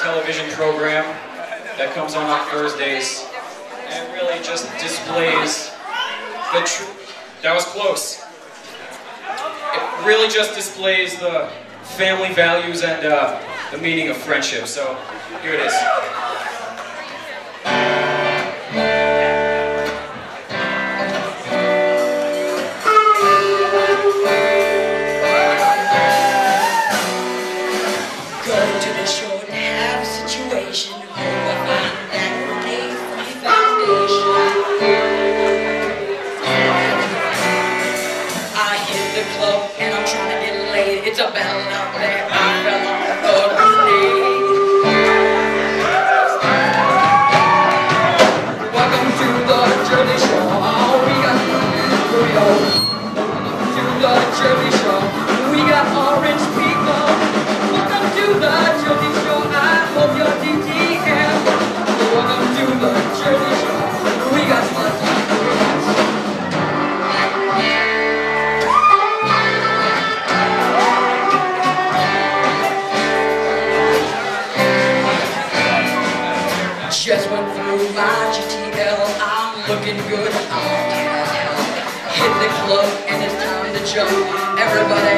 television program that comes on on Thursdays and really just displays the true. That was close. It really just displays the family values and uh, the meaning of friendship. So here it is. And I'm trying to get laid. It's a battle out there. Welcome to the Jersey Shore. We got to the Jersey looking good. Hit the club and it's time to jump. Everybody,